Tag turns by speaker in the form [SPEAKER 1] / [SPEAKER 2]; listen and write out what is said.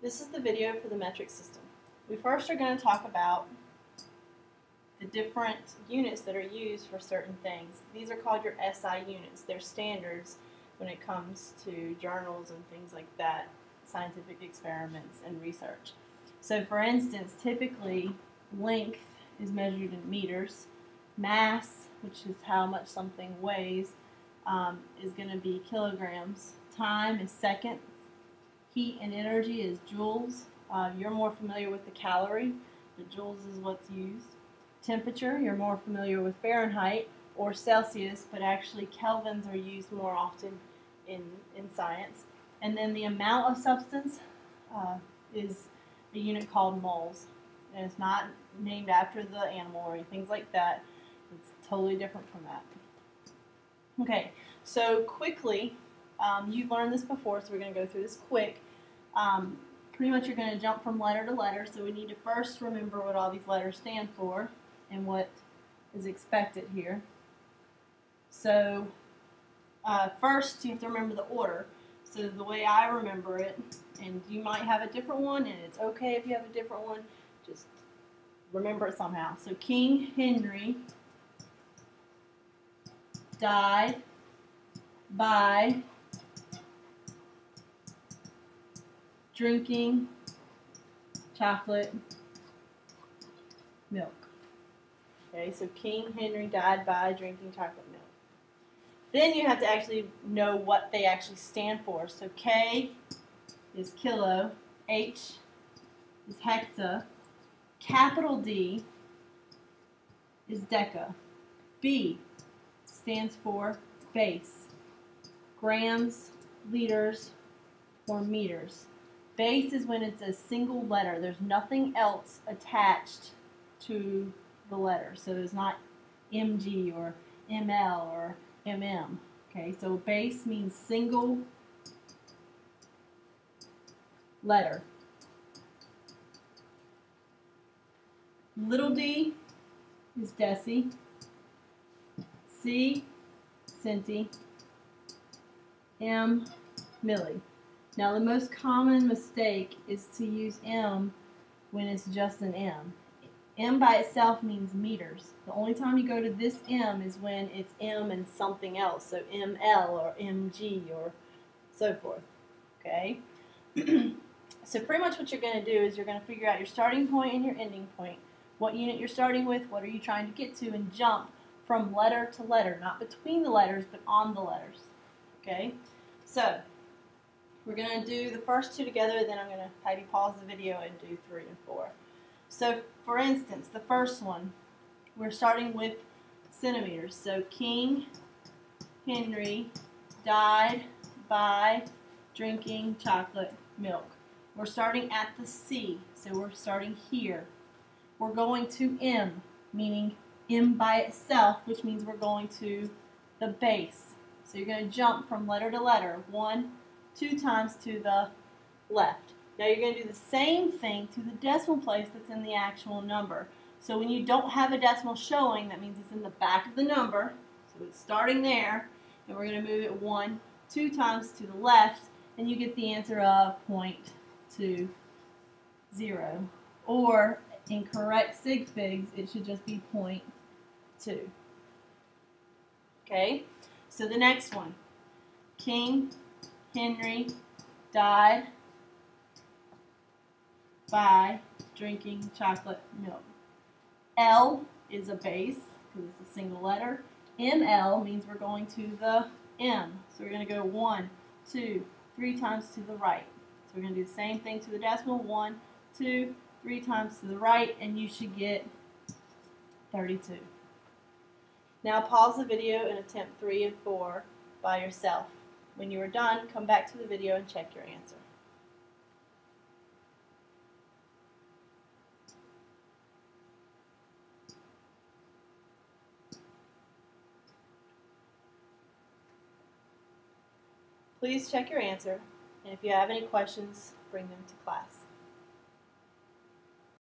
[SPEAKER 1] This is the video for the metric system. We first are going to talk about the different units that are used for certain things. These are called your SI units. They're standards when it comes to journals and things like that, scientific experiments and research. So for instance, typically length is measured in meters, mass, which is how much something weighs, um, is going to be kilograms, time is seconds, heat and energy is joules. Uh, you're more familiar with the calorie, the joules is what's used. Temperature, you're more familiar with Fahrenheit or Celsius, but actually kelvins are used more often in, in science. And then the amount of substance uh, is a unit called moles. And it's not named after the animal or things like that. It's totally different from that. Okay, so quickly, um, you've learned this before, so we're going to go through this quick. Um, pretty much you're going to jump from letter to letter, so we need to first remember what all these letters stand for and what is expected here. So uh, first you have to remember the order. So the way I remember it, and you might have a different one, and it's okay if you have a different one, just remember it somehow. So King Henry died by drinking chocolate milk. Okay, so King Henry died by drinking chocolate milk. Then you have to actually know what they actually stand for. So K is kilo, H is hecta, capital D is deca, B stands for base, grams, liters, or meters. Base is when it's a single letter. There's nothing else attached to the letter. So it's not MG or ML or MM. Okay, so base means single letter. Little d is deci. C, centi. M, milli. Now the most common mistake is to use M when it's just an M. M by itself means meters. The only time you go to this M is when it's M and something else, so ML or MG or so forth. Okay? so pretty much what you're going to do is you're going to figure out your starting point and your ending point. What unit you're starting with, what are you trying to get to, and jump from letter to letter, not between the letters, but on the letters. Okay? So, we're going to do the first two together, then I'm going to maybe pause the video and do three and four. So, for instance, the first one, we're starting with centimeters. So, King Henry died by drinking chocolate milk. We're starting at the C, so we're starting here. We're going to M, meaning M by itself, which means we're going to the base. So you're going to jump from letter to letter. One, two times to the left. Now you're going to do the same thing to the decimal place that's in the actual number. So when you don't have a decimal showing, that means it's in the back of the number. So it's starting there, and we're going to move it one, two times to the left, and you get the answer of 0.20. Or in correct sig figs, it should just be 0.2. Okay, so the next one, King Henry died by drinking chocolate milk. L is a base because it's a single letter. ML means we're going to the M. So we're going to go one, two, three times to the right. So we're going to do the same thing to the decimal. One, two, three times to the right, and you should get 32. Now pause the video and attempt three and four by yourself. When you are done, come back to the video and check your answer. Please check your answer, and if you have any questions, bring them to class.